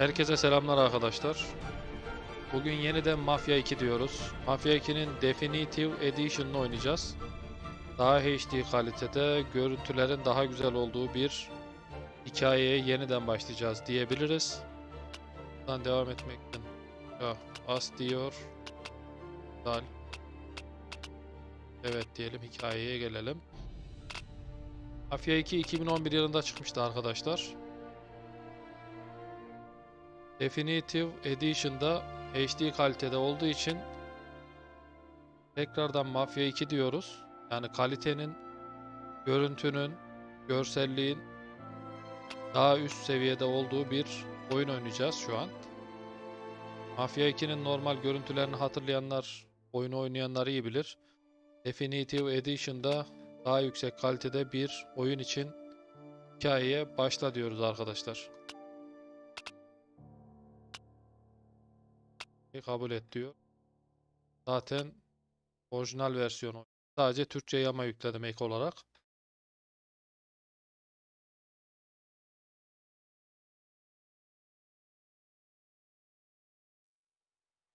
Herkese selamlar arkadaşlar. Bugün yeniden Mafya 2 diyoruz. Mafya 2'nin Definitive Edition'ını oynayacağız. Daha HD kalitede, görüntülerin daha güzel olduğu bir hikayeye yeniden başlayacağız diyebiliriz. Buradan devam etmek için ya, as diyor. Dal. Evet diyelim hikayeye gelelim. Mafya 2 2011 yılında çıkmıştı arkadaşlar. Definitive Edition'da HD kalitede olduğu için tekrardan Mafya 2 diyoruz. Yani kalitenin, görüntünün, görselliğin daha üst seviyede olduğu bir oyun oynayacağız şu an. Mafya 2'nin normal görüntülerini hatırlayanlar, oyunu oynayanlar iyi bilir. Definitive Edition'da daha yüksek kalitede bir oyun için hikayeye başla diyoruz arkadaşlar. Kabul et diyor. Zaten orijinal versiyonu. Sadece Türkçe yama yükledim ek olarak.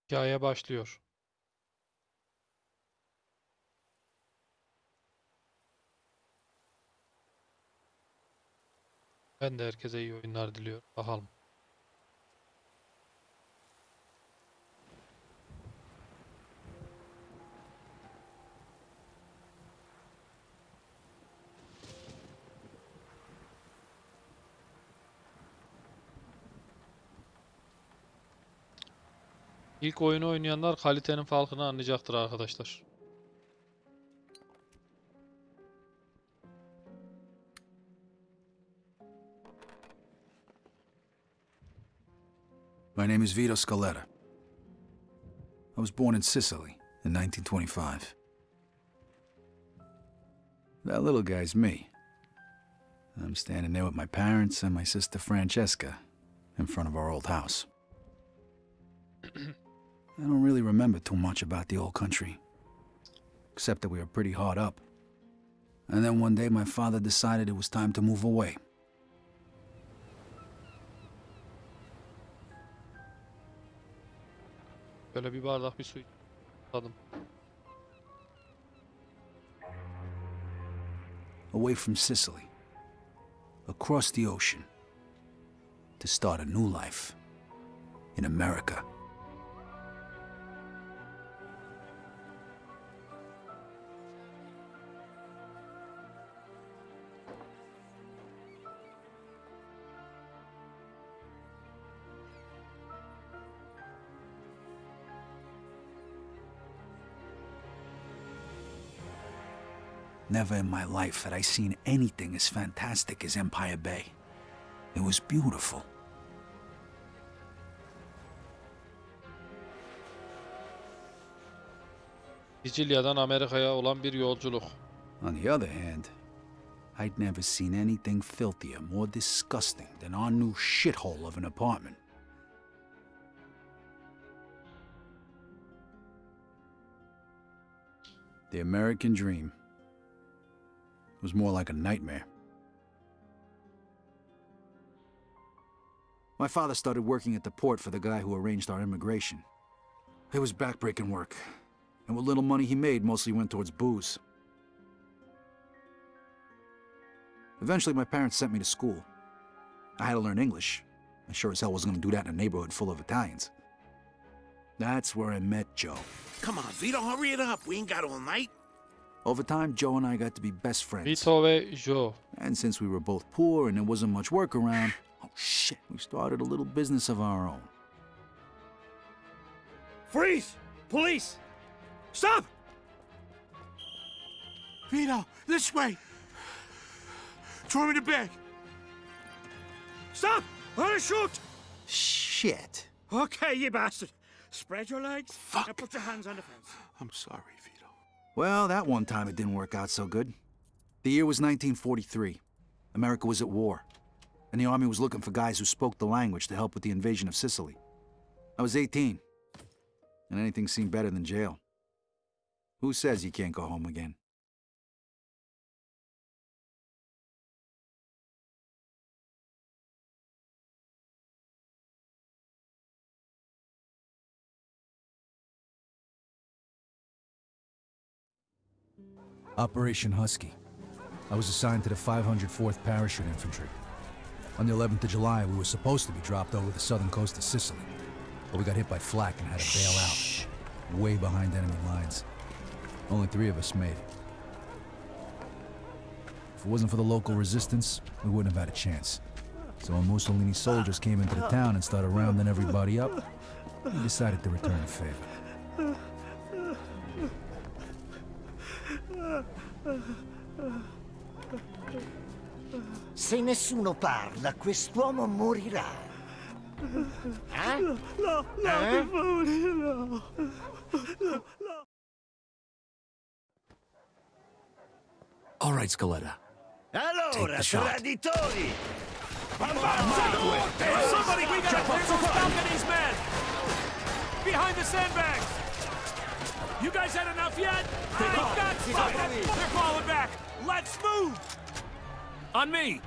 Hikaye başlıyor. Ben de herkese iyi oyunlar diliyorum. Bakalım. İlk oyunu oynayanlar kalitenin farkını anlayacaktır arkadaşlar. My name is Vito Scaletta. I was born in Sicily in 1925. That little guy's me. I'm standing there with my parents and my sister Francesca in front of our old house. I don't really remember too much about the old country, except that we were pretty hard up. And then one day my father decided it was time to move away. Böyle bir bardak bir su away from Sicily, across the ocean, to start a new life in America. Never in my life had I seen anything as fantastic as Empire Bay. It was beautiful. Sicilya'dan Amerika'ya olan bir yolculuk. On the other hand, I'd never seen anything filthier, more disgusting than our new shithole of an apartment. The American dream was more like a nightmare. My father started working at the port for the guy who arranged our immigration. It was backbreaking work, and what little money he made mostly went towards booze. Eventually, my parents sent me to school. I had to learn English. I sure as hell wasn't going to do that in a neighborhood full of Italians. That's where I met Joe. Come on, Vito, hurry it up. We ain't got all night. Over time, Joe and I got to be best friends. Vito ve Joe. And since we were both poor and there wasn't much work around, oh shit, we started a little business of our own. Freeze! Police! Stop! Vito, this way! Throw me the bag! Stop! I'm gonna shoot! Shit. Okay, you bastard. Spread your legs Fuck. and put your hands on the fence. I'm sorry, Vito. Well, that one time it didn't work out so good. The year was 1943. America was at war, and the army was looking for guys who spoke the language to help with the invasion of Sicily. I was 18, and anything seemed better than jail. Who says you can't go home again? Operation Husky. I was assigned to the 504th Parachute Infantry. On the 11th of July, we were supposed to be dropped over the southern coast of Sicily, but we got hit by flak and had to bail out, way behind enemy lines. Only three of us made it. If it wasn't for the local resistance, we wouldn't have had a chance. So when Mussolini's soldiers came into the town and started rounding everybody up, we decided to return the favor. Se nessuno parla, quest'uomo morirà. Eh? No, no, Eh? per favore, no. All right, Scaletta. Allora, the shot. traditori! Somebody, we gotta clear those balconies, men! Behind the sandbags! You guys had enough yet? They've got fucking... They're falling back! Let's move! On me!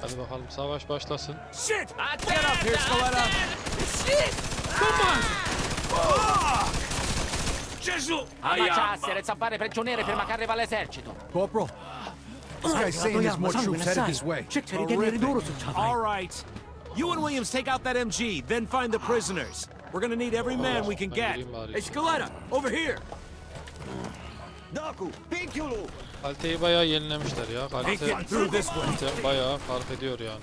Hadi bakalım savaş başlasın. Shit! Get up here, Scaletta! Gesù! Ammacciasse, le zampare prigioniere prima che arriva l'esercito. Corporal, this guy's saying there's more troops headed this way. All right. You and Williams take out that MG, then find the prisoners. We're gonna need every man we can get. gireyim. Hey, Scaletta, over here! Doku, Piccolo! Kaliteyi bayağı yenilemişler ya. Ain't Kalite, getting through this way. kalite bayağı fark ediyor yani.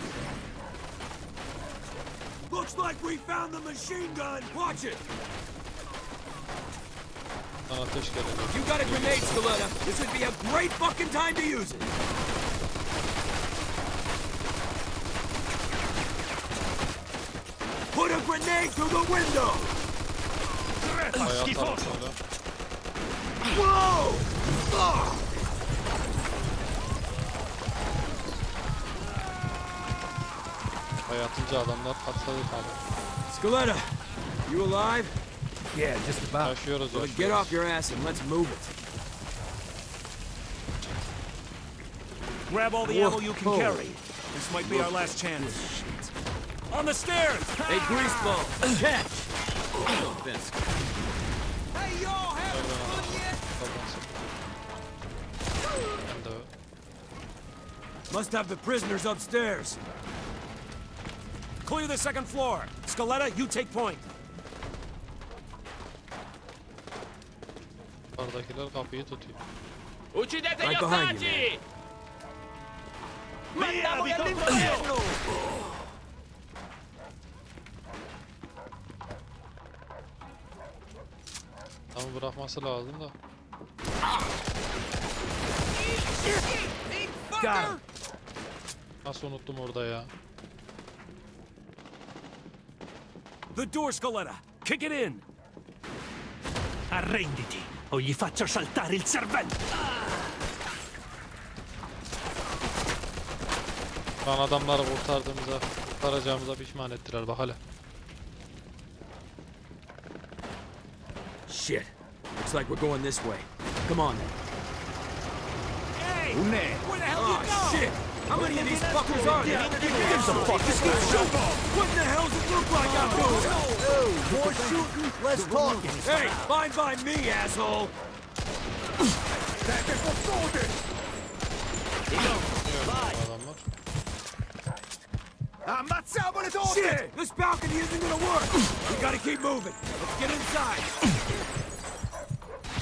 Looks like we found the machine gun. Watch it. Lan ateş. You got a grenade, Scaletta. This would be a great fucking time to use it. Put a grenade through the window. Bayağı. Whoa! Bayağı atınca adamlar patladı tabii. Scaletta, you alive? Yeah, just about. Yaşıyoruz Well, get off your ass and let's move it. Grab all the ammo you can carry. This might be our last chance. On the stairs! Hey, Greaseball, catch! Vince. Hey, y'all having fun yet? Ben de Must have the prisoners upstairs. Clear the second floor. Scaletta, you take point. yukarıdakiler kapıyı tutuyor. Uccidete Right gli behind you, ostaggi! Mandiamoli all'inferno! Bırakması lazım da. Nasıl unuttum orada ya. The door, Scaletta. Kick it in. Arrenditi o gli faccio saltare il cervello. Şu an adamları kurtardığımıza, kurtaracağımıza pişman ettiler bak hele. Shit. Looks like we're going this way. Come on then. Hey! Where the hell oh, you ah, go? shit! How many of these fuckers are there? Give some fuck. Just keep shooting. What in the hell does it look like I'm doing? More shooting, less talking. Hey, fine by me, asshole. Adamlar. Ammazziamole tutti! Shit! This balcony isn't gonna work! We gotta keep moving. Let's get inside.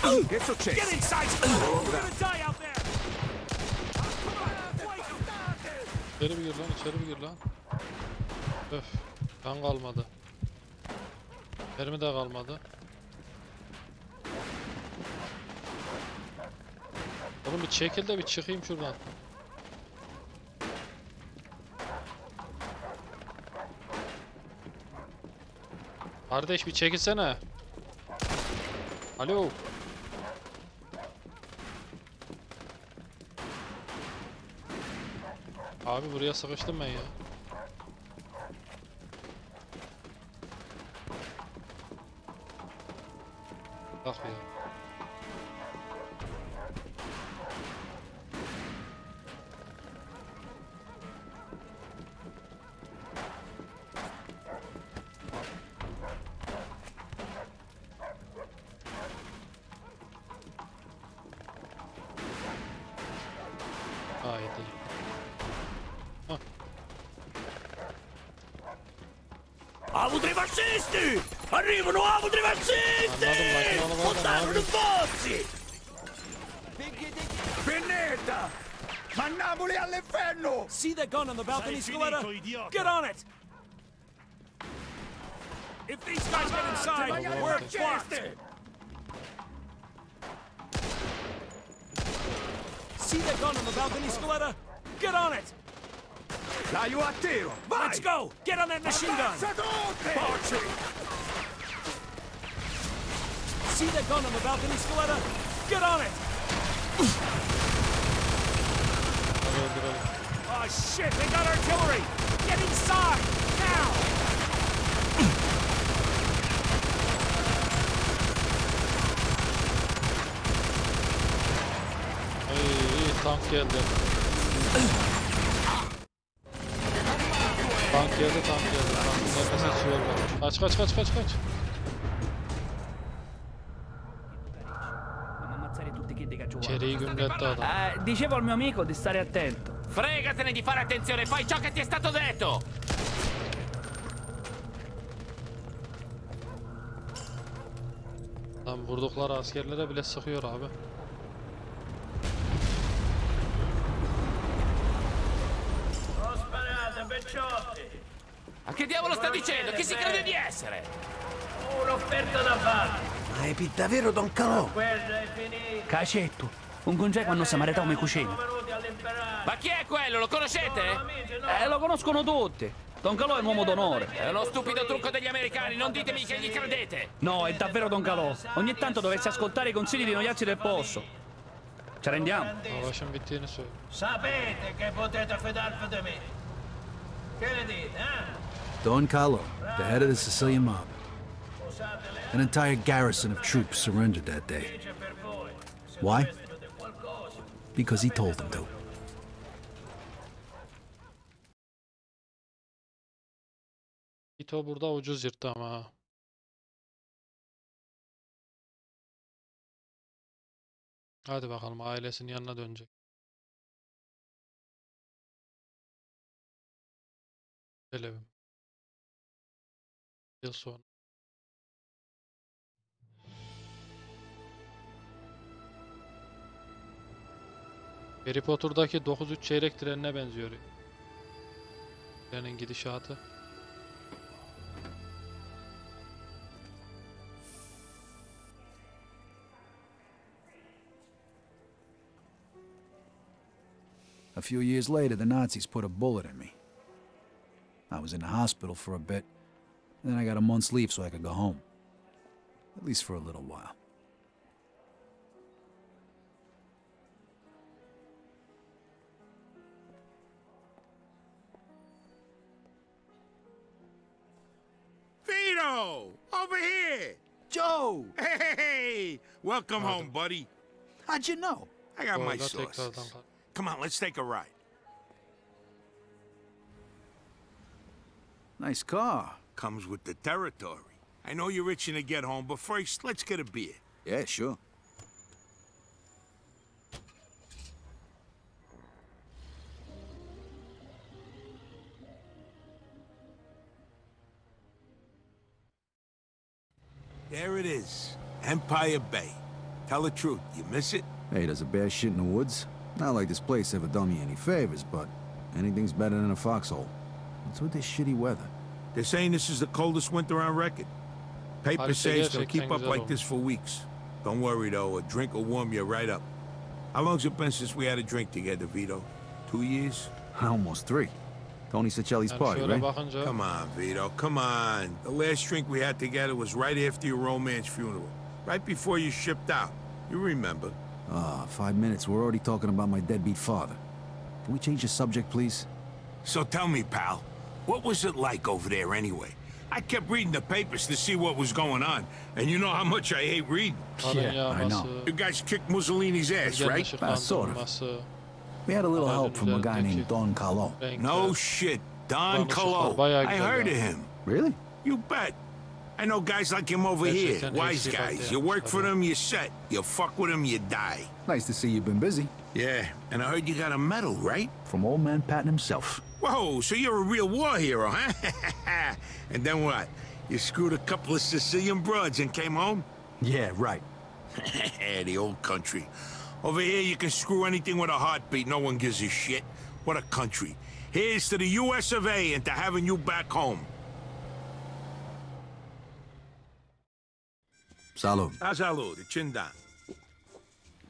Get some chase. Get inside! We're gonna die out there! İçeri bir gir lan, içeri bir gir lan. Öf, kan kalmadı. Mermi de kalmadı. Oğlum bir çekil de bir çıkayım şuradan. Kardeş bir çekilsene. Alo. Abi buraya sıkıştım ben ya. On the balcony, Scaletta? Get on it! If these guys get inside, we're fucked! See that gun on the balcony, Scaletta? Get on it! Dai a tiro! Vai! Let's go! Get on that machine gun! Porci! See that gun on the balcony, Scaletta? Get on it! Shit, they got artillery! Get inside! Now! Ay, tank geldi. Tank geldi, tank geldi. Tankın nefes hiç vermemiş. Kaç kaç kaç kaç kaç. İçeriği gümletti adam. Eh, dicevo al mio amico di stare attento. Fregatene di fare attenzione, fai ciò che ti è stato detto! Lan vurdukları askerlere bile sıkıyor abi. Ma che diavolo sta dicendo? Chi si crede di essere? Ma è davvero Don Calò? Cacetto, un congeco quando si maritava come cucina. Ma chi è quello? Lo conoscete? Eh, lo conoscono tutti. Don Calò è un uomo d'onore. È uno stupido trucco degli americani, non ditemi che gli credete! No, è davvero Don Calò. Ogni tanto dovresti ascoltare i consigli di noiazzi del posto. Ci rendiamo? Savaşın bittiğini söyle. Sapete che potete fidarvi di me. Che ne dite, eh? Don Carlo, the head of the Sicilian mob. An entire garrison of troops surrendered that day. Why? Because he told them to. Ito burada ucuz yırttı ama ha. Hadi bakalım ailesinin yanına dönecek. Televim. Yıl sonra. Harry Potter'daki 9-3 çeyrek trenine benziyor. Trenin gidişatı. A few years later, the Nazis put a bullet in me. I was in the hospital for a bit, and then I got a month's leave so I could go home. At least for a little while. Vito! Over here! Joe! Hey! Hey! Welcome home, buddy. How'd you know? I got Bu my arada sources. tekrardan Come on, let's take a ride. Nice car. Comes with the territory. I know you're itching to get home, but first, let's get a beer. Yeah, sure. There it is. Empire Bay. Tell the truth, you miss it? Hey, does a bear shit in the woods? Not like this place ever done me any favors, but anything's better than a foxhole. What's with this shitty weather? They're saying this is the coldest winter on record. Paper Paris'te says they'll keep up like this for weeks. Don't worry, though. A drink will warm you right up. How long's it been since we had a drink together, Vito? Two years? Almost three. Tony Sicili's Yani party, şöyle right? Come on, Vito, come on. The last drink we had together was right after your romance funeral. Right before you shipped out. You remember. Ah, five minutes. We're already talking about my deadbeat father. Can we change the subject, please? So tell me, pal, what was it like over there anyway? I kept reading the papers to see what was going on, and you know how much I hate reading. karın Yeah, I know. You guys kicked Mussolini's ass, right? genleşir Ah, sort of. Kandırılması, We had a little About help from a guy the- named Don Calò. renkler. No shit. Don Danışıklar Colo. bayağı I heard of him. Really? You bet. I know guys like him over here, wise guys. You work for them, you set. You fuck with them, you die. Nice to see you've been busy. Yeah, and I heard you got a medal, right? From old man Patton himself. Whoa, so you're a real war hero, huh? and then what? You screwed a couple of Sicilian broads and came home? Yeah, right. the old country. Over here, you can screw anything with a heartbeat. No one gives a shit. What a country. Here's to the US of A and to having you back home. Salud. Ah, Azalu, the chin down.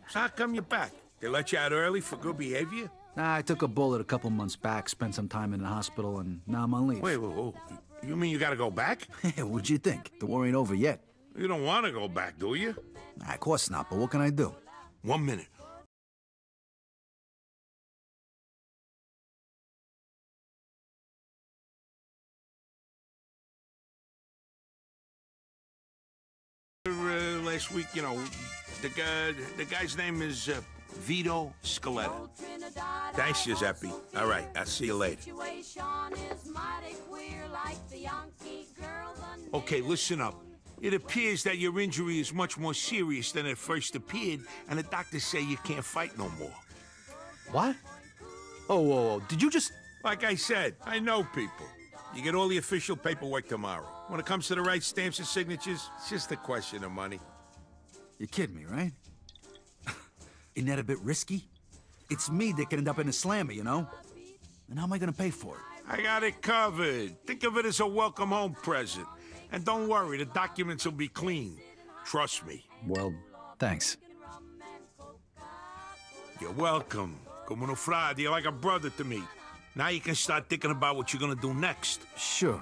So how come you're back? They let you out early for good behavior? Nah, I took a bullet a couple months back, spent some time in the hospital, and now I'm on leave. Wait, wait, wait. You mean you gotta go back? What'd you think? The war ain't over yet. You don't want to go back, do you? Nah, of course not, but what can I do? One minute. Uh, last week, you know, the guy, the guy's name is uh, Vito Scaletta. Thanks, Giuseppe. All right, I'll see you later. Okay, listen up. It appears that your injury is much more serious than it first appeared, and the doctors say you can't fight no more. What? Oh, whoa, whoa. Did you just... Like I said, I know people. You get all the official paperwork tomorrow. When it comes to the right stamps and signatures, it's just a question of money. You're kidding me, right? Isn't that a bit risky? It's me that could end up in a slammer, you know? And how am I gonna pay for it? I got it covered. Think of it as a welcome home present. And don't worry, the documents will be clean. Trust me. Well, thanks. You're welcome. Como no frade, you're like a brother to me. Now you can start thinking about what you're gonna do next. Sure.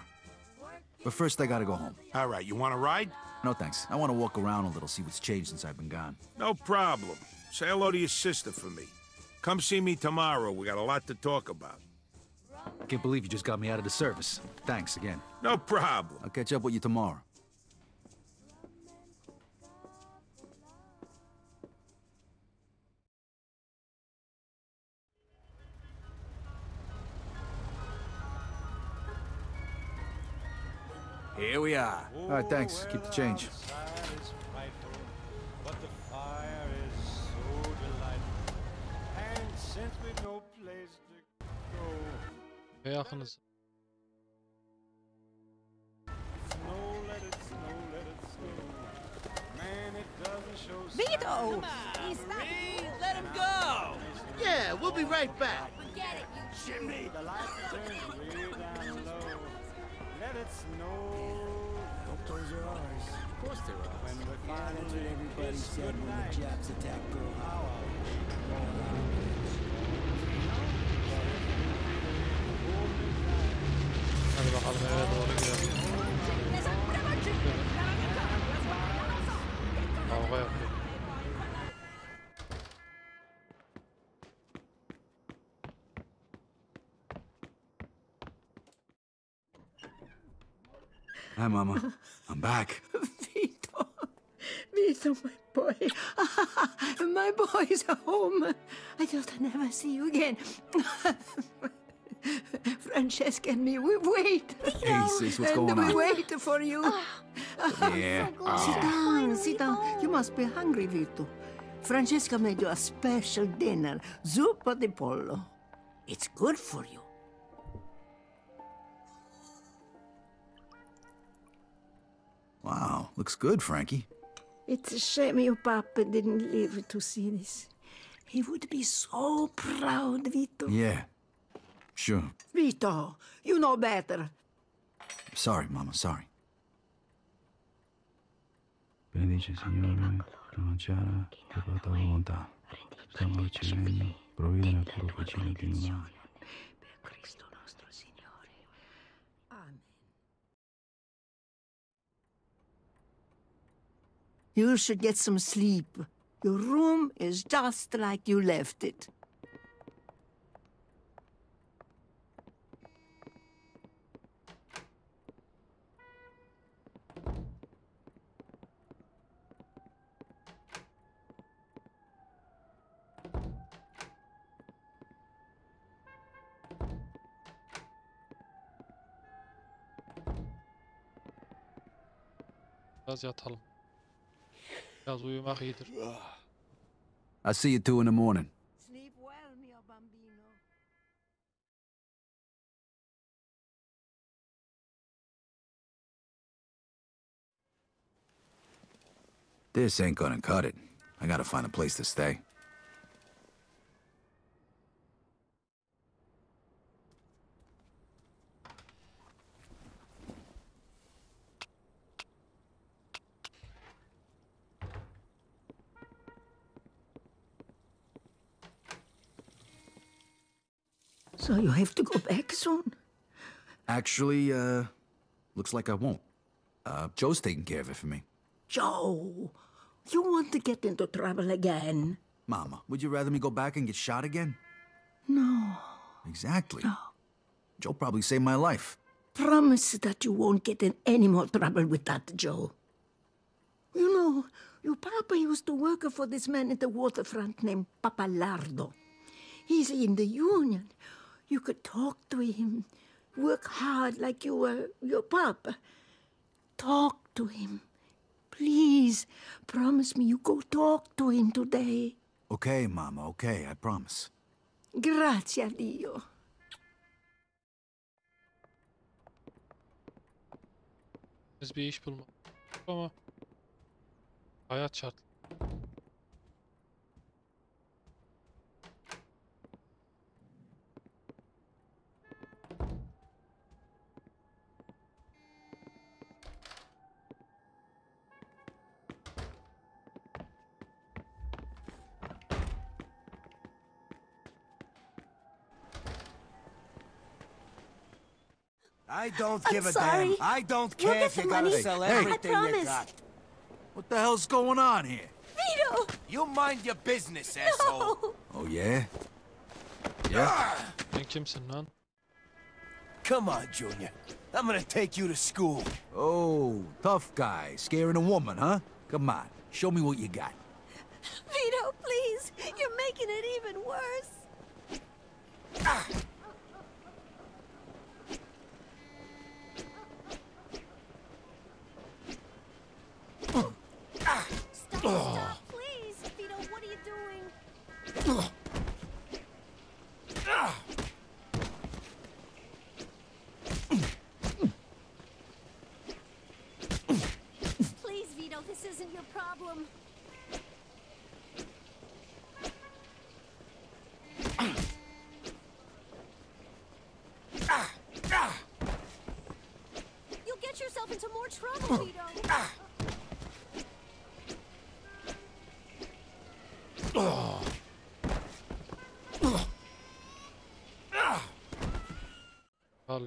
But first, I gotta go home. All right, you wanna ride? No thanks. I want to walk around a little, see what's changed since I've been gone. No problem. Say hello to your sister for me. Come see me tomorrow. We got a lot to talk about. I can't believe you just got me out of the service. Thanks again. No problem. I'll catch up with you tomorrow. Here we are. All right, thanks. Keep the change. Ve yakınız. Vito! Let him go! Yeah, we'll be right back. Forget it, you chimney! Hope those are ours. Of course they're ours. Yeah, that's what everybody said when the Japs attacked Pearl Harbor. Hadi bakalım eve doğru gidelim. Kavga yapıyor. Hi, Mama. I'm back. Vito! Vito, my boy. my boy's home. I thought I'd never see you again. Francesca and me, we wait. Hey, sis, what's and going we on? wait for you. Ah. Ah. Yeah. Ah. Sit down, sit down. You must be hungry, Vito. Francesca made you a special dinner, zuppa di pollo. It's good for you. Wow, looks good, Frankie. It's a shame your papa didn't live to see this. He would be so proud, Vito. Yeah. Sure. Vito, you know better. Sorry, Mama, sorry. Benedice Signore, la mangiara che tua volontà. Stiamo uccidendo, provvede nel tuo cucino di umano. Per Cristo nostro Signore. Amen. You should get some sleep. Your room is just like you left it. Biraz yatalım. Biraz uyumak iyidir. I'll see you two in the morning. Sleep well, mio bambino. This ain't gonna cut it. I gotta find a place to stay. So you have to go back soon? Actually, uh, looks like I won't. Uh, Joe's taking care of it for me. Joe, you want to get into trouble again? Mama, would you rather me go back and get shot again? No. Exactly. No. Joe probably saved my life. Promise that you won't get in any more trouble with that, Joe. You know, your papa used to work for this man at the waterfront named Papalardo. He's in the union. You could talk to him, work hard like you were your papa. Talk to him. Please, promise me you go talk to him today. Okay, Mama, okay, I promise. Grazie a Dio. Biz bir iş bulmak ama hayat şart. I don't I'm give a sorry. damn. I don't We'll care get if you the gotta money. sell Hey, I everything you promise. got. What the hell's going on here? Vito! You mind your business, asshole. Oh, yeah? Yeah? Sen kimsin lan? Come on, Junior. I'm gonna take you to school. Oh, tough guy, scaring a woman, huh? Come on, show me what you got. Vito, please! You're making it even worse. Stop, stop,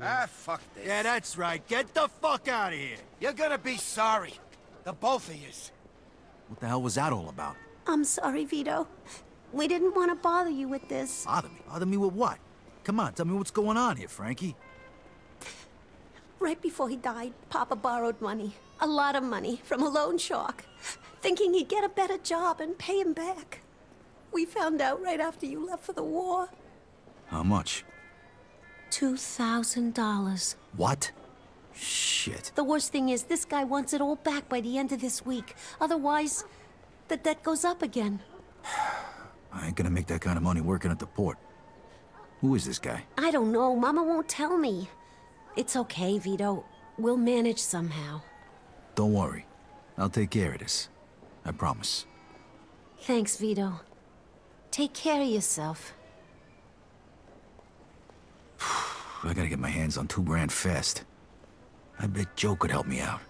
Ah, fuck this. Yeah, that's right. Get the fuck out of here. You're gonna be sorry. The both of yous. What the hell was that all about? I'm sorry, Vito. We didn't want to bother you with this. Bother me? Bother me with what? Come on, tell me what's going on here, Frankie. Right before he died, Papa borrowed money. A lot of money from a loan shark, thinking he'd get a better job and pay him back. We found out right after you left for the war. How much? $2,000. What? Shit. The worst thing is, this guy wants it all back by the end of this week. Otherwise, the debt goes up again. I ain't gonna make that kind of money working at the port. Who is this guy? I don't know. Mama won't tell me. It's okay, Vito. We'll manage somehow. Don't worry. I'll take care of this. I promise. Thanks, Vito. Take care of yourself. I gotta get my hands on two grand fast. I bet Joe could help me out.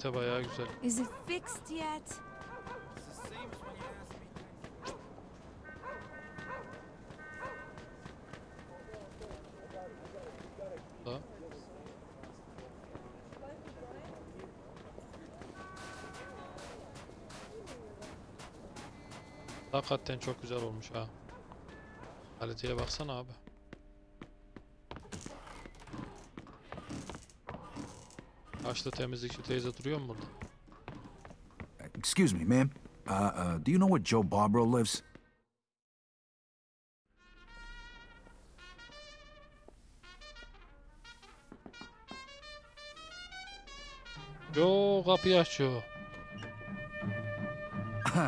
kalite bayağı güzel. Is it fixed yet? Da. Hakikaten çok güzel olmuş ha. Kaliteye baksana abi. Yaşlı temizlikçi teyze duruyor mu burada? Excuse me, ma'am. Uh, uh, do you know where Joe Barbaro lives? Yo kapıyı açıyor.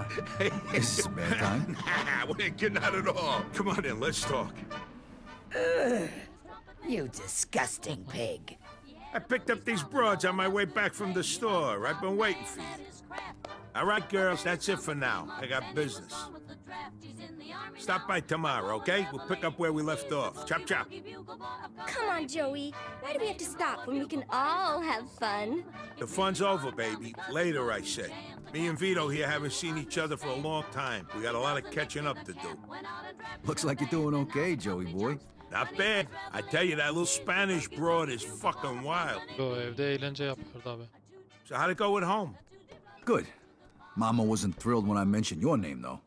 This is a bad time. we ain't getting out at all. Come on in, let's talk. Ugh, you disgusting pig. I picked up these broads on my way back from the store. I've been waiting for you. All right, girls, that's it for now. I got business. Stop by tomorrow, okay? We'll pick up where we left off. Chop chop. Come on, Joey. Why do we have to stop when we can all have fun? The fun's over, baby. Later, I say. Me and Vito here haven't seen each other for a long time. We got a lot of catching up to do. Looks like you're doing okay, Joey boy. Not bad. I tell you, that little Spanish broad is fucking wild. Yo evde eğlence yapıyordu abi. So how'd it go at home? Good. Mama wasn't thrilled when I mentioned your name, though.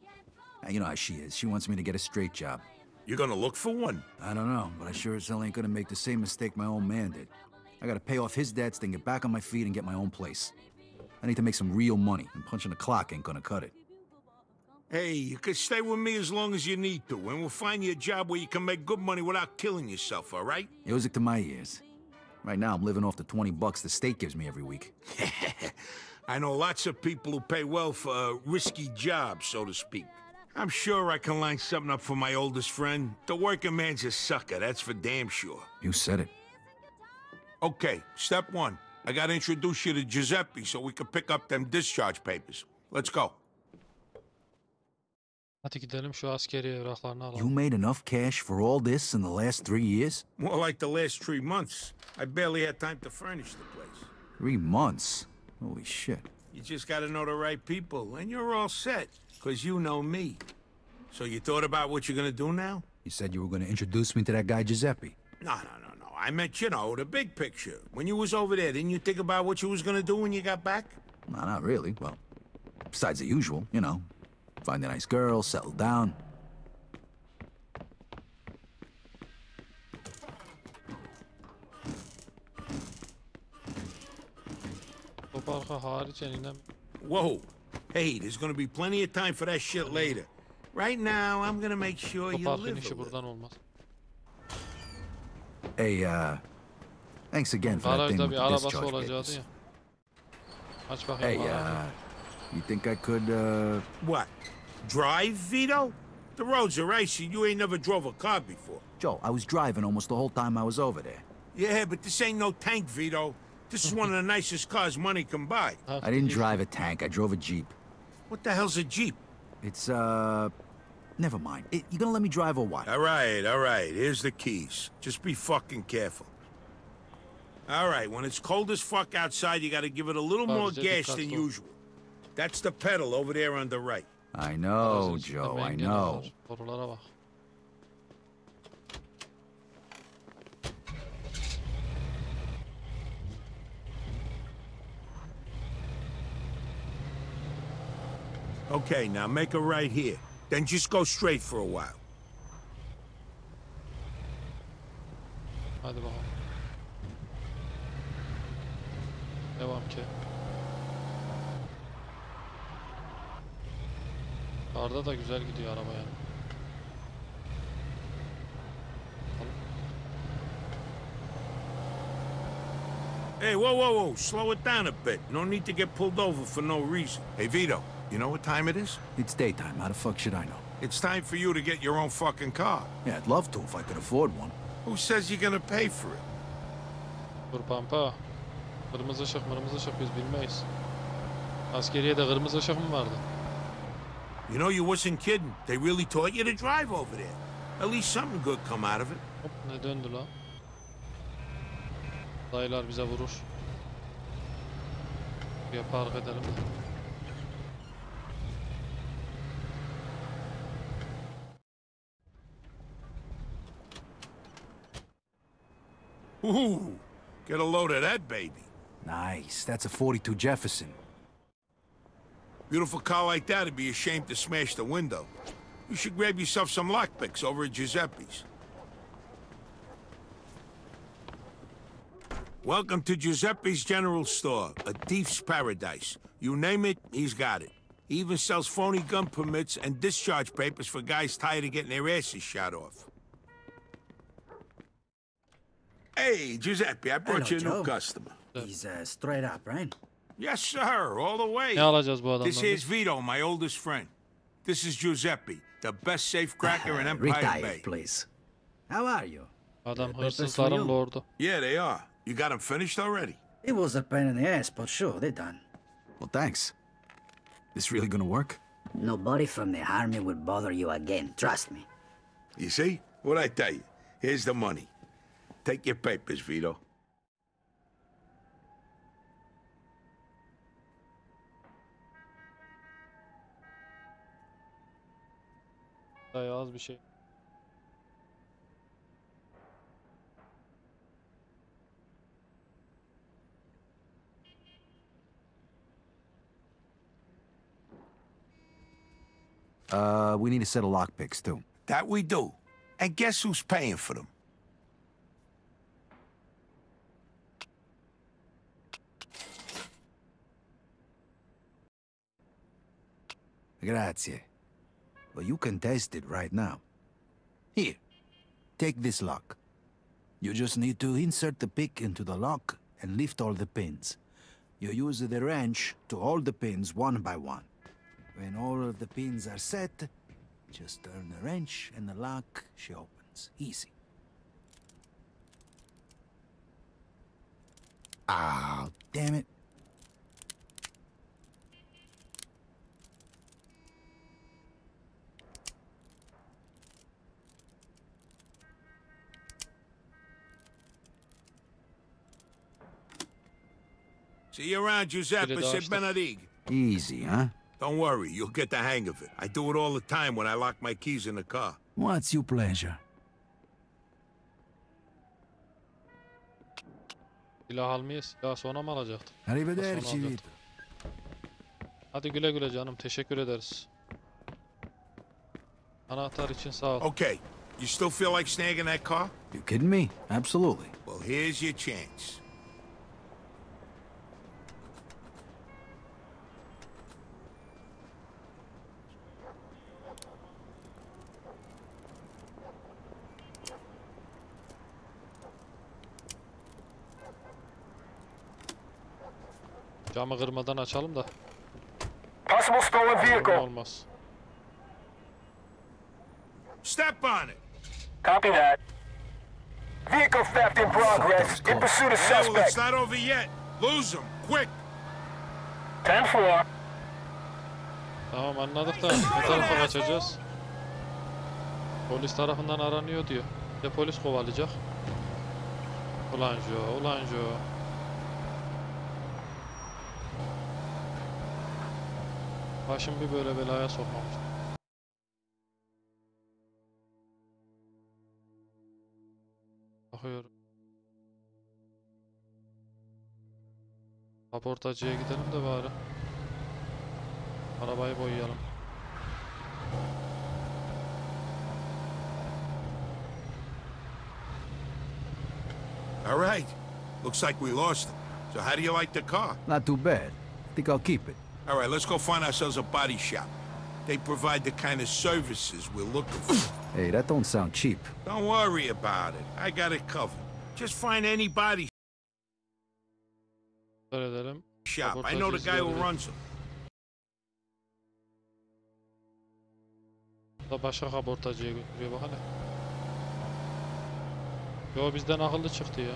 You know how she is. She wants me to get a straight job. You're gonna look for one? I don't know, but I sure as hell ain't gonna make the same mistake my own man did. I gotta pay off his debts, then get back on my feet and get my own place. I need to make some real money, and punching the clock ain't gonna cut it. Hey, you can stay with me as long as you need to, and we'll find you a job where you can make good money without killing yourself, all right? Music to my ears. Right now, I'm living off the 20 bucks the state gives me every week. I know lots of people who pay well for a risky jobs, so to speak. I'm sure I can line something up for my oldest friend. The working man's a sucker, that's for damn sure. You said it. Okay, step one. I gotta introduce you to Giuseppe so we can pick up them discharge papers. Let's go. Hadi gidelim şu askeri evraklarını You made enough cash for all this in the last three years? More like the last three months. I barely had time to furnish the place. Three months? Holy shit. You just gotta know the right people, and you're all set, because you know me. So you thought about what you're gonna do now? You said you were gonna introduce me to that guy Giuseppe. No, no, no, no. I meant, you know, the big picture. When you was over there, didn't you think about what you was gonna do when you got back? No, not really. Well, besides the usual, you know. Find a nice girl, settle down. Otoparka hariç eninem Whoa. Hey, there's gonna be plenty of time for that shit later. Right now, I'm gonna make sure you otoparkın live a işi little. buradan olmaz. Hey, uh, thanks again for that thing with the arabası discharge papers. ya. Aç bakayım Hey, uh, you think I could, uh... What? Drive, Vito? The roads are icy. You ain't never drove a car before. Joe, I was driving almost the whole time I was over there. Yeah, but this ain't no tank, Vito. This is one of the nicest cars money can buy. I didn't drive a tank, I drove a Jeep. What the hell's a Jeep? It's, uh... Never mind. It, you gonna let me drive or what? All right, all right. Here's the keys. Just be fucking careful. All right, when it's cold as fuck outside, you gotta give it a little more gas than usual. That's the pedal over there on the right. I know, Joe, I know. var. Borulara bak. Okay, now make a right here. Then just go straight for a while. Hadi bakalım. Devam ki. Karda da güzel gidiyor araba yani. Hey, whoa, whoa, whoa. Slow it down a bit. No need to get pulled over for no reason. Hey, Vito, you know what time it is? It's daytime, how the fuck should I know? It's time for you to get your own fucking car. Yeah, I'd love to if I could afford one. Who says you're gonna pay for it? Dur pampa. Kırmızı ışık mırmızı ışık biz bilmeyiz. Askeriye de kırmızı ışık mı vardı? You know you wasn't kidding. They really taught you to drive over there. At least something good come out of it. Hop ne döndü lan? Dayılar bize vurur. Bir park edelim de. Ooh, get a load of that baby. Nice, that's a 42 Jefferson. Beautiful car like that would be ashamed to smash the window. You should grab yourself some lockpicks over at Giuseppe's. Welcome to Giuseppe's General Store, a thief's paradise. You name it, he's got it. He even sells phony gun permits and discharge papers for guys tired of getting their asses shot off. Hey, Giuseppe, I brought Hello, you a new customer. He's uh, straight up, right? Yes, sir, all the way. Ne alacağız bu adamdan? This is Vito, my oldest friend. This is Giuseppe, the best safecracker in ah, Empire Retired, Bay. please. How are you? Adam Purpose for hırsızların you. lordu. Yeah, they are. You got them finished already? It was a pain in the ass, but sure, they're done. Well, thanks. This really gonna work? Nobody from the army will bother you again, trust me. You see? What I tell you? Here's the money. Take your papers, Vito. Dayı az bir şey. Uh, we need a set of lockpicks, too. That we do. And guess who's paying for them? Grazie. Well, you can test it right now. Here, take this lock. You just need to insert the pick into the lock and lift all the pins. You use the wrench to hold the pins one by one. When all of the pins are set, just turn the wrench and the lock, she opens. Easy. Ah, damn it. See you around, Giuseppe. Biri de Say açtı. Benedict. Easy, huh? Don't worry, you'll get the hang of it. I do it all the time when I lock my keys in the car. What's your pleasure? Silah almaya silah sonra mı alacaktık? Arrivederci, Sonra Vito. alacaktık. Hadi güle güle canım. Teşekkür ederiz. Anahtar için sağ ol. Okay, you still feel like snagging that car? You kidding me? Absolutely. Well, here's your chance. Camı kırmadan açalım da. Possible stolen vehicle. olmaz. Step on it. Copy that. Vehicle theft in progress. In pursuit of Yeah, well, it's suspect. not over yet. Lose him, quick. 10-4. Tamam anladık da ne tarafa kaçacağız? Polis tarafından aranıyor diyor. Bir De polis kovalayacak. Ulan Joe, ulan Joe. Başım bir böyle belaya sokmamıştı. Bakıyorum. Kaportacıya gidelim de bari. Arabayı boyayalım. All right. Looks like we lost him. So how do you like the car? Not too bad. Think I'll keep it. All right, let's go find ourselves a body shop. They provide the kind of services we're looking for. Hey, that don't sound cheap. Don't worry about it. I got it covered. Just find any body shop. I know the guy who runs them. Da başka kaportacıya götürüyor bak hele. Yo bizden akıllı çıktı ya.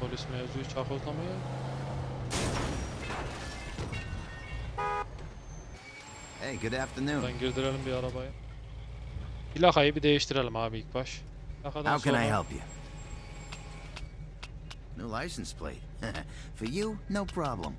Polis mevzuyu çakozlamıyor. Hey, good afternoon. Buradan girdirelim bir arabaya. Plakayı bir değiştirelim abi ilk baş. Plakadan How can I help you? New license plate. For you, no problem.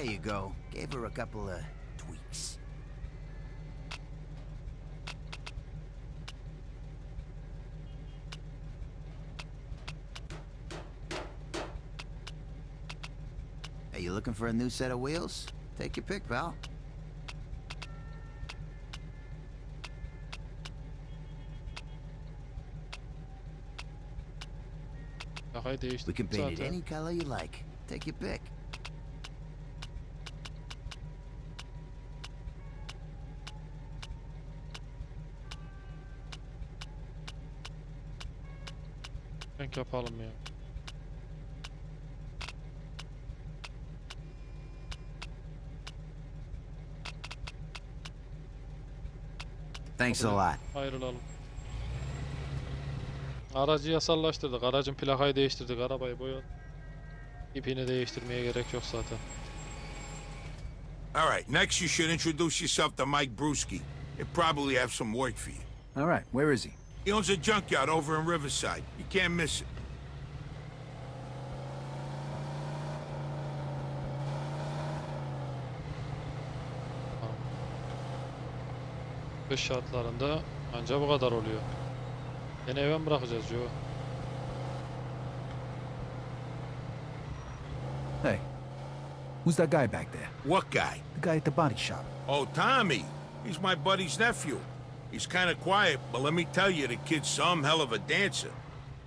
There you go. Gave her a couple of tweaks. Hey, you looking for a new set of wheels? Take your pick, pal. We can paint it any color you like. Take your pick. Yapalım ya. Thanks a lot. Ayrılalım. Aracı yasallaştırdık. Aracın plakayı değiştirdik. Arabayı boyadık. İpini değiştirmeye gerek yok zaten. All right, next you should introduce yourself to Mike Brewski. He'll probably have some work for you. All right, where is he? He owns a junkyard over in Riverside. You can't miss it. Kış şartlarında anca bu kadar oluyor. Yine eve mi bırakacağız Joe? Hey, who's that guy back there? What guy? The guy at the body shop. Oh, Tommy. He's my buddy's nephew. He's kind of quiet, but let me tell you, the kid's some hell of a dancer.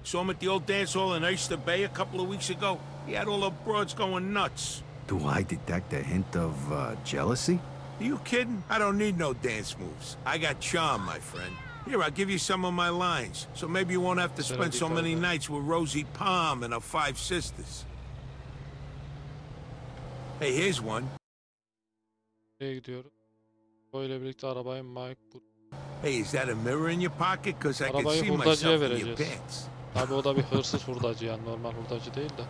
Saw him at the old dance hall in Oyster Bay a couple of weeks ago. He had all the broads going nuts. Do I detect a hint of uh, jealousy? Are you kidding? I don't need no dance moves. I got charm, my friend. Here, I'll give you some of my lines, so maybe you won't have to spend so many nights with Rosie Palm and her five sisters. Hey, here's one. Nereye gidiyoruz? Böyle birlikte arabayı Mike bu Hey, is that a mirror in your pocket? Because I can arabayı see hurdacıya myself in your vereceğiz. pants. Tabii o da bir hırsız hurdacı yani normal hurdacı değil de.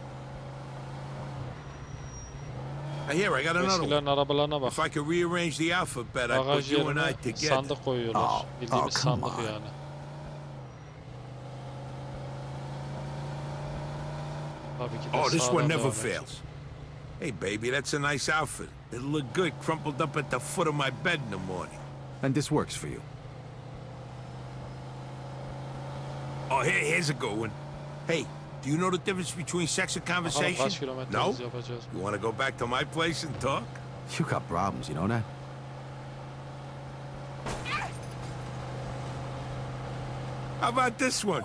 Hey, here, I got another one. Eskilerin arabalarına bak. If I could rearrange the alphabet, I'd put Bagaj you and I yerine together. sandık koyuyorlar. Oh, Bildiğimiz oh, come sandık on. yani. Tabii ki de Oh, this sağdan one never devam fails. Hey, baby, that's a nice outfit. It'll look good crumpled up at the foot of my bed in the morning. And this works for you. Oh, here, here's a good one. Hey, do you know the difference between sex and conversation? No? You want to go back to my place and talk? You got problems, you know that? How about this one?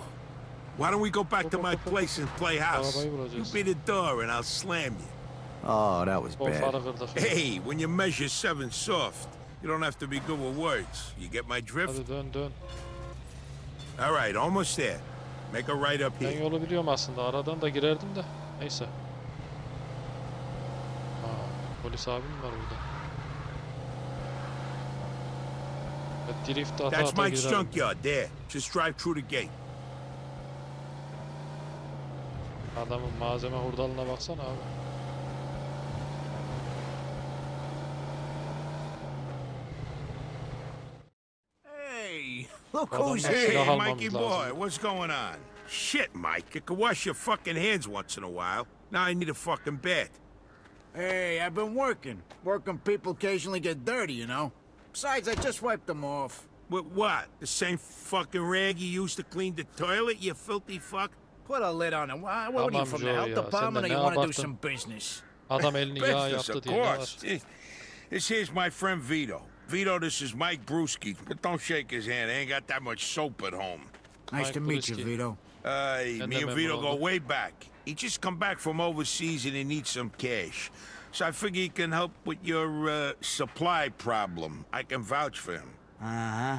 Why don't we go back to my place and play house? You vuracağız. be the door and I'll slam you. Oh, that was O bad. farı kırdık. Hey, when you measure seven soft, you don't have to be good with words. You get my drift? Hadi dön dön. All right, almost there. Make a right up Ben here. yolu biliyorum aslında. Aradan da girerdim de. Neyse. Aa, polis abim var burada. Drift ata That's ata Mike's girerim. junkyard, there. Just drive through the gate. Adamın malzeme hurdalına baksana abi. Look Well, who's here. the Hey, Mikey boy, what's going on? Shit, Mike, you can wash your fucking hands once in a while. Now I need a fucking bath. Hey, I've been working. Working people occasionally get dirty, you know? Besides, I just wiped them off. With what? The same fucking rag you used to clean the toilet, you filthy fuck? Put a lid on it. Why, what are you from the Joe health ya, sen department or you want to do some business? Adam elini yağ Business, of diye ne var? course. This here's my friend Vito. Vito, this is Mike Bruski. But don't shake his hand. I ain't got that much soap at home. Nice Mike to meet you, Vito. Uh, me and Vito go way back. He just come back from overseas and he needs some cash. So I figure he can help with your uh, supply problem. I can vouch for him. Uh-huh.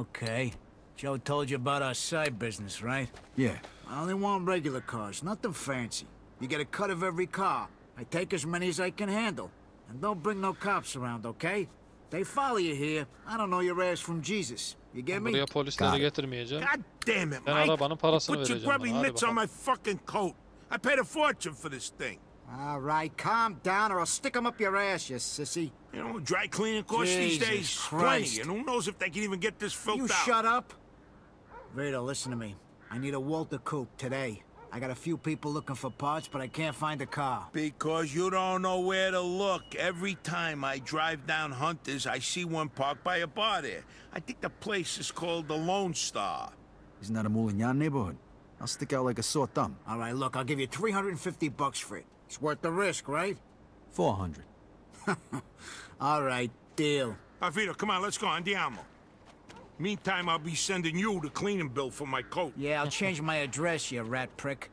Okay. Joe told you about our side business, right? Yeah. I only want regular cars, nothing fancy. You get a cut of every car. I take as many as I can handle. And don't bring no cops around, okay? They follow you here. I don't know your ass from Jesus. You get me? Buraya polisleri Got it. getirmeyeceğim. God damn it, Ben Mike. arabanın parasını Put your vereceğim grubby bana. Mitts on my fucking coat. I paid a fortune for this thing. All right, calm down or I'll stick 'em up your ass, you sissy. You know, dry cleaning costs these Jesus days Christ. plenty, and who knows if they can even get this filth You out. shut up. Vito, listen to me. I need a Walter Coupe today. I got a few people looking for parts, but I can't find a car. Because you don't know where to look. Every time I drive down Hunters, I see one parked by a bar there. I think the place is called the Lone Star. Isn't that a Moulignan neighborhood? I'll stick out like a sore thumb. All right, look, I'll give you 350 bucks for it. It's worth the risk, right? 400. All right, deal. Alvito, come on, let's go. Andiamo. Meantime, I'll be sending you the cleaning bill for my coat. Yeah, I'll change my address, you rat prick.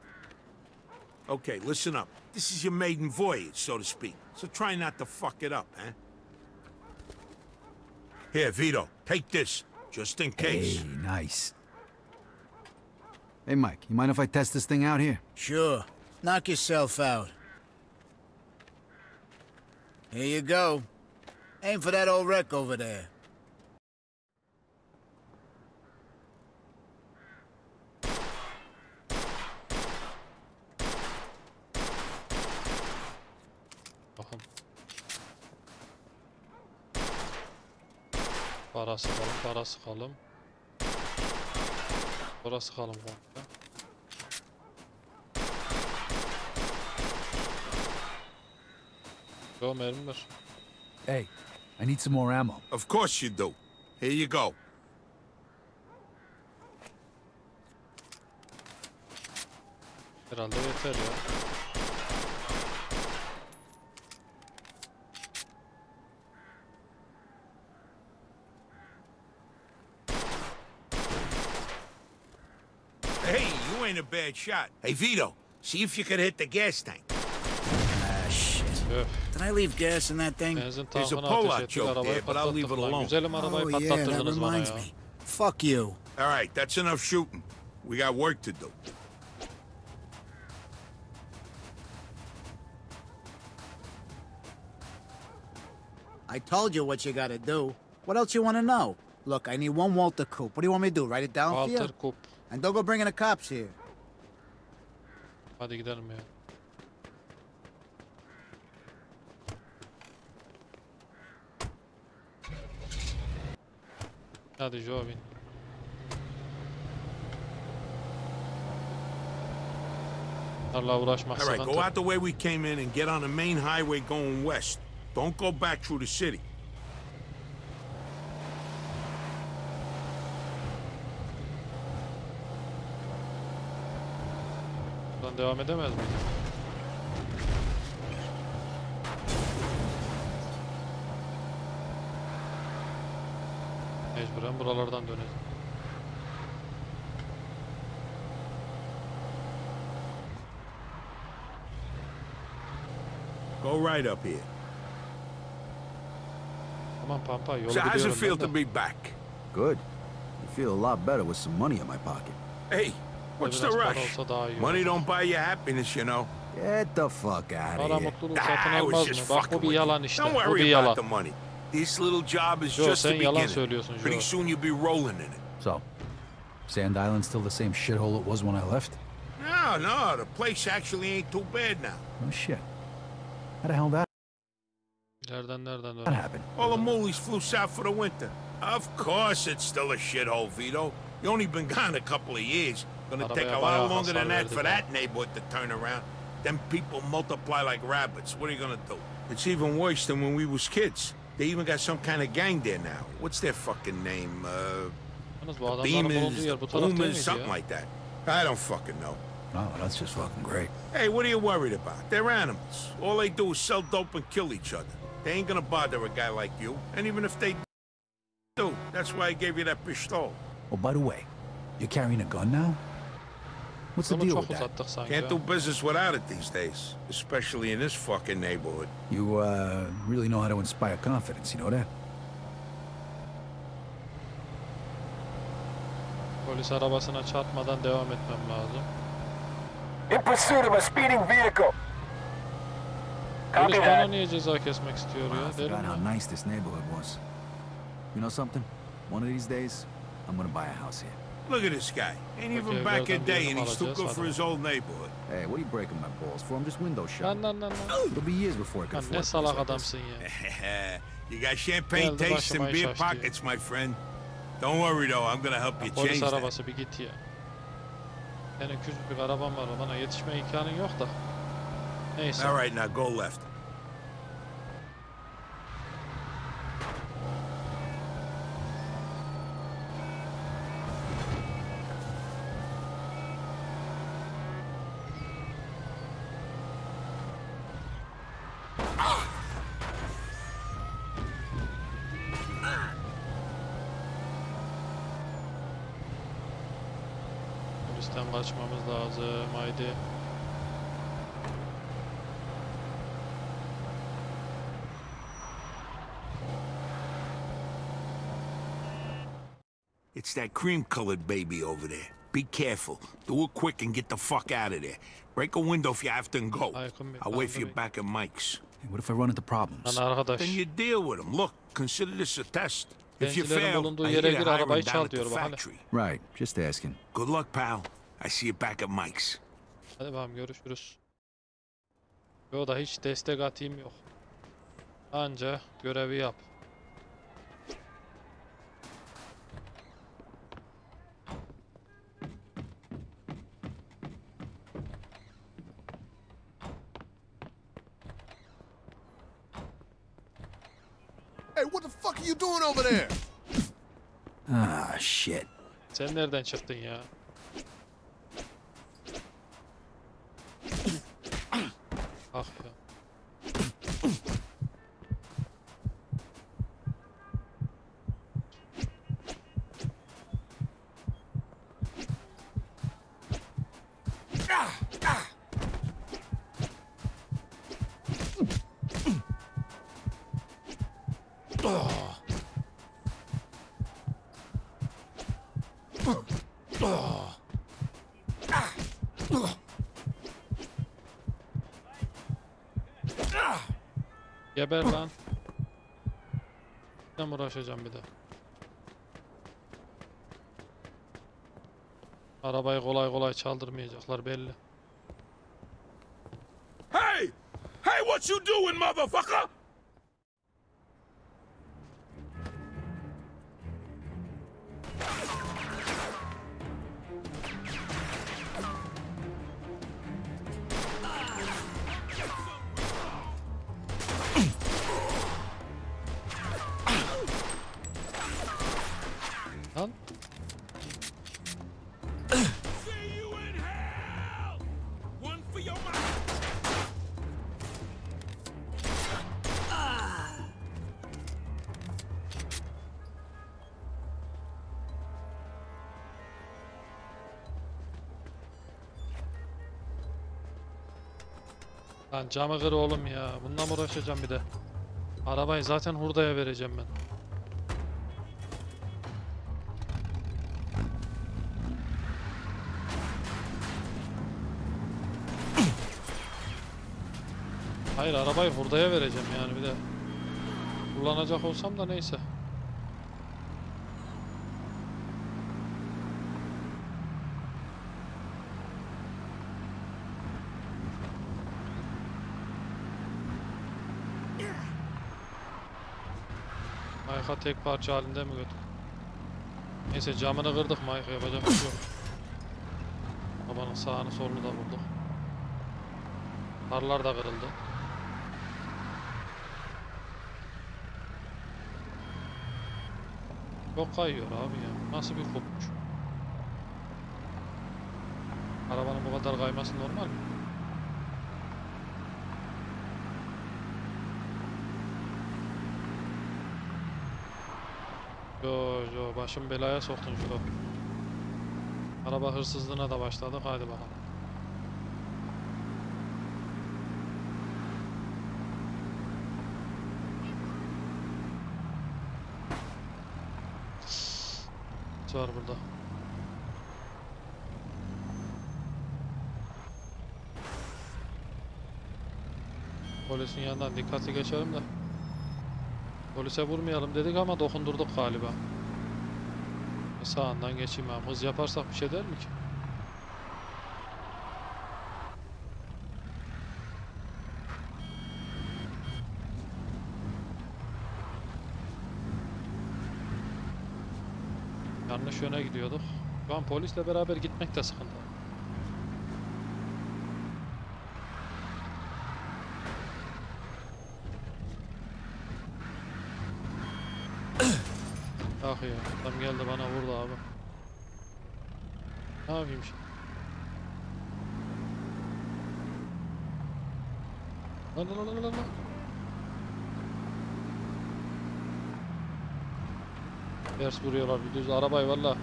Okay, listen up. This is your maiden voyage, so to speak. So try not to fuck it up, eh? Here, Vito, take this, just in case. Hey, nice. Hey, Mike, you mind if I test this thing out here? Sure. Knock yourself out. Here you go. Aim for that old wreck over there. Para sıkalım, para sıkalım. Para sıkalım komple. Yo mermi ver. Hey, I need some more ammo. Of course you do. Here you go. Herhalde yeter ya. Ain't a bad shot. Hey, Vito, see if you could hit the gas tank. Ah, shit. Did I leave gas in that thing? Benzin There's a tankına pull-out ateş ettik joke there, but I'll leave it alone. Oh, yeah, that reminds me. Fuck you. All right, that's enough shooting. We got work to do. I told you what you gotta do. What else you wanna know? Look, I need one Walter Coupe. What do you want me to do? Write it down for Walter you? Kup. And don't go bringing the cops here. Hadi gidelim ya. Hadi. Uğraşmak All right, go out the way we came in and get on the main highway going west. Don't go back through the city. Buradan devam edemez miydik? Mecburen buralardan döneceğiz. Go right up here. Tamam Pampa yolu So how's it feel to be back? Good. I feel a lot better with some money in my pocket. Hey, what's the rush? olsa daha iyi Money don't buy you happiness, you know. Get the fuck out of here. Ah, I was just fucking with you. işte. Don't worry about the money. This little job is Joe, just the beginning. Pretty soon you'll be rolling in it. So, Sand Island's still the same shithole it was when I left? No, no, the place actually ain't too bad now. Oh shit. How the hell that, Nereden nereden that dön? happened? All the moolies flew south for the winter. Of course it's still a shithole, Vito. You only been gone a couple of years. Gonna take a lot longer than that for that neighborhood to turn around. Them people multiply like rabbits. What are you gonna do? It's even worse than when we was kids. They even got some kind of gang there now. What's their fucking name? Uh, Yalnız bu adamların bulunduğu Beamers, yer bu taraf değil Boomers, something like that. I don't fucking know. Oh, that's just fucking great. Hey, what are you worried about? They're animals. All they do is sell dope and kill each other. They ain't gonna bother a guy like you. And even if they do, that's why I gave you that pistol. Oh, by the way, you're carrying a gun now? What's the deal with that? uzattık. Can't do business without it these days, especially in this fucking neighborhood. You, uh, really know how to inspire confidence, you know that? Polis arabasına çarpmadan devam etmem lazım. In pursuit of a speeding vehicle. Copy Polis bana that. niye ceza kesmek istiyor Wow, I ya? Deli forgot how nice this neighborhood was. You know something? One of these days, I'm gonna buy a house here. Look at this guy. Ain't even Okay, back well, a day and he's too good for his old neighborhood. Hey, what are you breaking my balls for? I'm just window shopping. Lan lan lan lan. It'll be years before I can Lan afford ne a place salak like this. you got champagne Geldi taste and beer açtı. pockets, my friend. Don't worry though, I'm gonna help you change Polis that. arabası bir git ya. Senin küçücük araban var. Bana yetişme imkanın yok da. Neyse. All right, now go left. Polisten kaçmamız lazım. Haydi. It's that cream-colored baby over there. Be careful. Do it quick and get the fuck out of there. Break a window if you have to and go. I'll wait for you back at Mike's. Hey, what if I run into problems? Lan. Then you deal with them. Look, consider this a test. If you Zencilerin fail, bulunduğu I yere hear gir they're arabayı hiring down at the diyor bak hele. factory. Right, just asking. Good luck, pal. I see you back at Mike's. Hadi bakalım görüşürüz. Yo da hiç destek atayım yok. Anca görevi yap. Hey, what the fuck are you doing over there? Ah, shit. Sen nereden çıktın ya? Uğraşacağım bir de. Arabayı kolay kolay çaldırmayacaklar belli. Hey! Hey, what you doing, motherfucker? Lan camı kır oğlum ya. Bununla mı uğraşacağım bir de? Arabayı zaten hurdaya vereceğim ben. Hayır arabayı hurdaya vereceğim yani bir de. Kullanacak olsam da neyse. Mayka tek parça halinde mi götür? Neyse camını kırdık Mayka yapacak bir şey yok. Babanın sağını solunu da vurduk. Farlar da kırıldı. Çok kayıyor abi ya. Nasıl bir kopmuş? Arabanın bu kadar kayması normal mi? Yo yo başım belaya soktun şurada. Araba hırsızlığına da başladık hadi bakalım. var burada. Polisin yanından dikkatli geçelim de. Polise vurmayalım dedik ama dokundurduk galiba. Sağından geçeyim abi. Hız yaparsak bir şey der mi ki? Yanlış yöne gidiyorduk. Şu an polisle beraber gitmek de sıkıntı. ah ya adam geldi bana vurdu. Lan lan lan lan lan. Ters vuruyorlar düz arabayı valla.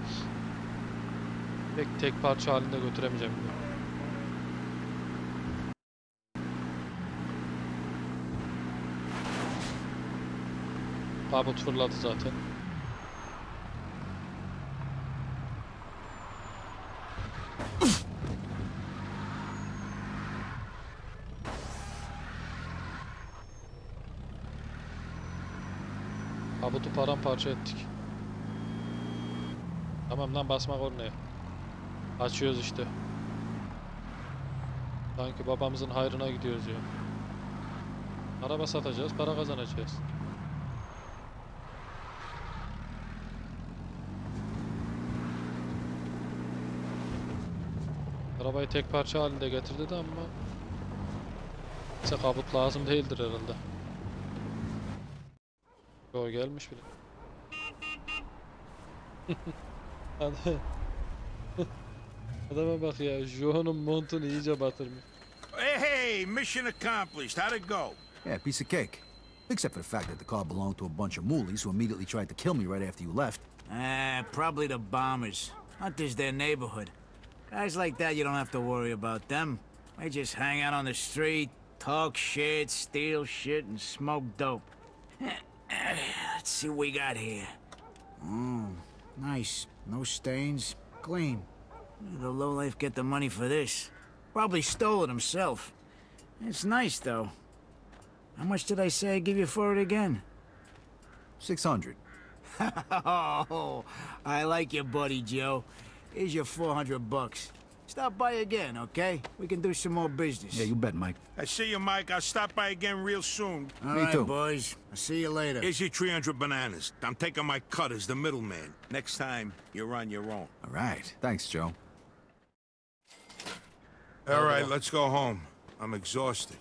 Tek tek parça halinde götüremeyeceğim. bile. Kabut fırladı zaten. Paramparça ettik. Tamam lan basmak oraya. Açıyoruz işte. Sanki babamızın hayrına gidiyoruz ya. Araba satacağız, para kazanacağız. Arabayı tek parça halinde getirdi de ama Bize kabut lazım değildir herhalde. Yo gelmiş bile. Adama bak ya, Joe'nun montunu iyice batırmış. Hey, hey, mission accomplished. How'd it go? Yeah, piece of cake. Except for the fact that the car belonged to a bunch of moolies who immediately tried to kill me right after you left. Ah, probably the bombers. Hunter's their neighborhood. Guys like that, you don't have to worry about them. They just hang out on the street, talk shit, steal shit, and smoke dope. Let's see what we got here. Mm, nice. No stains. Clean. The lowlife get the money for this. Probably stole it himself. It's nice, though. How much did I say I'd give you for it again? 600. oh, I like you, buddy Joe. Here's your 400 bucks. Stop by again, okay? We can do some more business. Yeah, you bet, Mike. I see you, Mike. I'll stop by again real soon. All Me right, too. boys. I'll see you later. Here's your 300 bananas. I'm taking my cut as the middleman. Next time, you're on your own. All right. Thanks, Joe. All right, let's go home. I'm exhausted.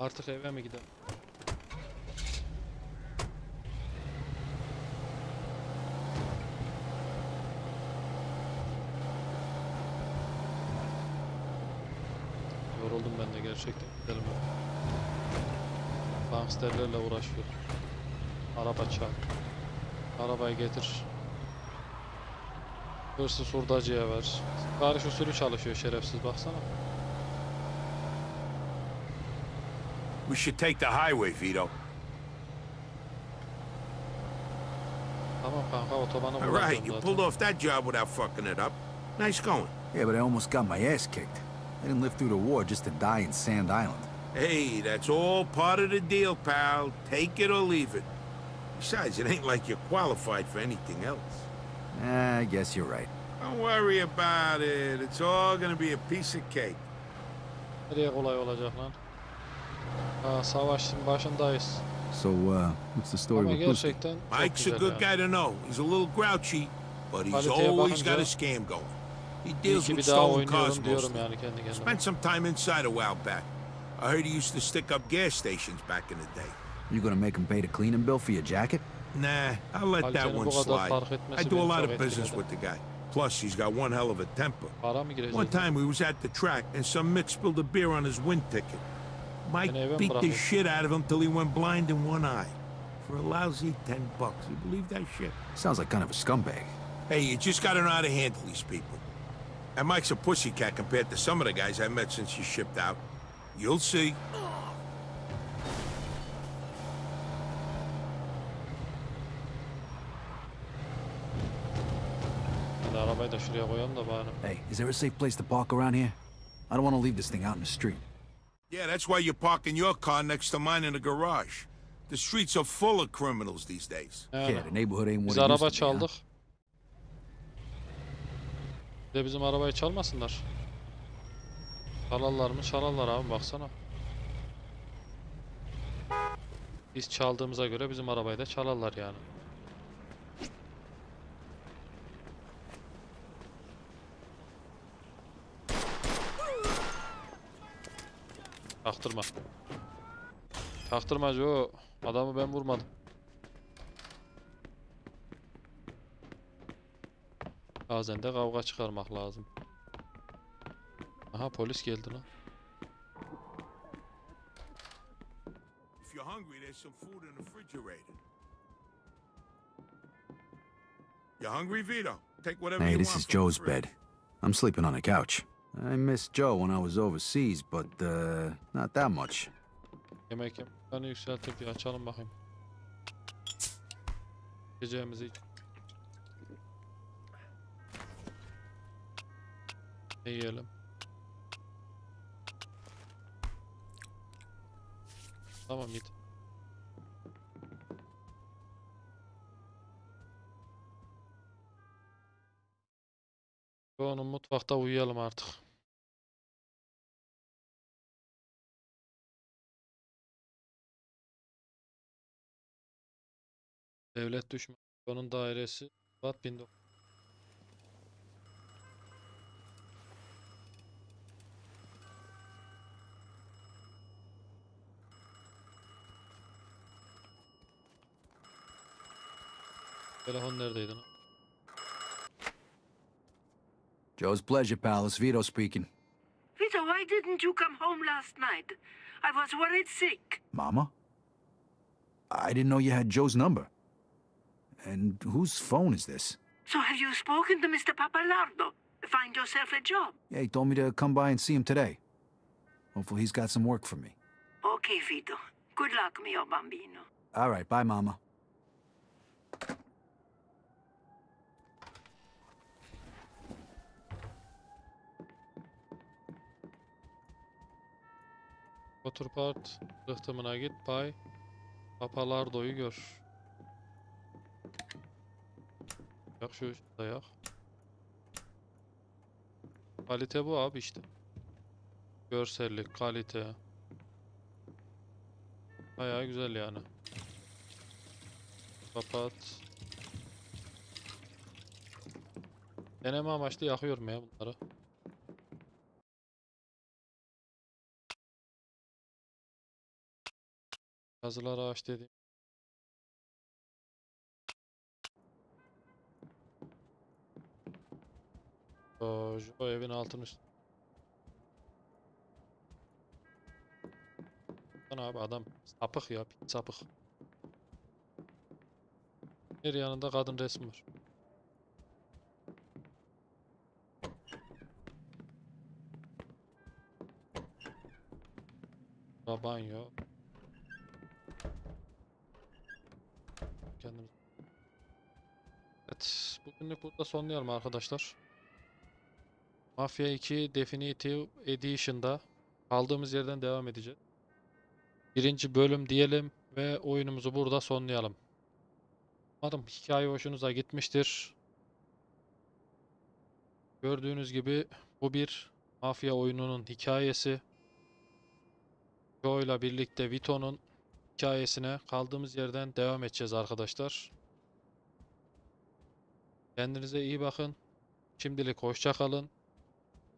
Artık eve mi gidelim? Yoruldum ben de gerçekten. Gidelim eve. Gangsterlerle uğraşıyor. Araba çal. Arabayı getir. Hırsız hurdacıya ver. Sipariş usulü çalışıyor şerefsiz baksana. We should take the highway, Vito. Tamam kanka otobanı All right, you pulled off that job without fucking it up. Nice going. Yeah, but I almost got my ass kicked. I didn't live through the war just to die in Sand Island. Hey, that's all part of the deal, pal. Take it or leave it. Besides, it ain't like you're qualified for anything else. Eh, I guess you're right. Don't worry about it. It's all gonna be a piece of cake. Nereye kolay olacak lan? Ha, savaşın başındayız. So, uh, what's the story Ama with Brewster? Mike's a good guy to know. He's a little grouchy, but he's always got a scam going. He deals with stolen cars oynuyorum diyorum mostly. yani kendi kendime. Spent some time inside a while back. I heard he used to stick up gas stations back in the day. You gonna make him pay the cleaning bill for your jacket? Nah, I'll let that one slide. I do a lot of business with the guy. Plus, he's got one hell of a temper. Para mı girecek? One time we was at the track and some mick spilled a beer on his wind ticket. Mike beat the shit out of him till he went blind in one eye. For a lousy 10 bucks. You believe that shit? Sounds like kind of a scumbag. Hey, you just gotta know how to handle these people. And Mike's a pussycat compared to some of the guys I met since you shipped out. You'll see. Hadi arabayı da şuraya koyalım da bari. Hey, is there a safe place to park around here? I don't want to leave this thing out in the street. Yeah, that's why you're parking your car next to mine in the garage. The streets are full of criminals these days. Yani, Yeah, the neighborhood ain't biz what it used to be, huh? çaldık. De bizim arabayı çalmasınlar. Çalarlar mı? Çalarlar abi baksana. Biz çaldığımıza göre bizim arabayı da çalarlar yani. Çaktırma. Çaktırma Joe. Adamı ben vurmadım. Bazen de kavga çıkarmak lazım. Aha polis geldi lan. If you're hungry, there's some food in the refrigerator. You hungry, Vito? Take whatever Hey, you this want is from the Joe's bed. I'm sleeping on the couch. I missed Joe when I was overseas, but uh, not that much. Yemek yapmalarını yükseltip bir açalım bakayım. Gecemizi yiyelim? Tamam git. Onun mutfakta uyuyalım artık. Devlet düşmanı. Onun dairesi. Bat 1900. Telefon neredeydi lan? Joe's Pleasure Palace, Vito speaking. Vito, why didn't you come home last night? I was worried sick. Mama? I didn't know you had Joe's number. And whose phone is this? So have you spoken to Mr. Pappalardo? Find yourself a job. Yeah, he told me to come by and see him today. Hopefully he's got some work for me. Okay, Vito. Good luck, mio bambino. All right, bye, Mama. Oturpart rıhtımına git bay. Papalardo'yu gör. Yak şu ışıkta yak. Kalite bu abi işte. Görsellik, kalite. Bayağı güzel yani. Kapat. Deneme amaçlı yakıyorum ya bunları. Yazılar ağaç dediğim. O, o evin altın üstü. Lan abi adam sapık ya, pis sapık. Her yanında kadın resmi var. Burada bugünlük burada sonlayalım arkadaşlar. Mafya 2 Definitive Edition'da kaldığımız yerden devam edeceğiz. Birinci bölüm diyelim ve oyunumuzu burada sonlayalım. Umarım hikaye hoşunuza gitmiştir. Gördüğünüz gibi bu bir mafya oyununun hikayesi. Joe ile birlikte Vito'nun hikayesine kaldığımız yerden devam edeceğiz arkadaşlar. Kendinize iyi bakın. Şimdilik hoşça kalın.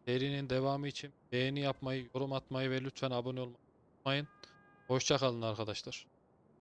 Serinin devamı için beğeni yapmayı, yorum atmayı ve lütfen abone olmayı unutmayın. Hoşça kalın arkadaşlar.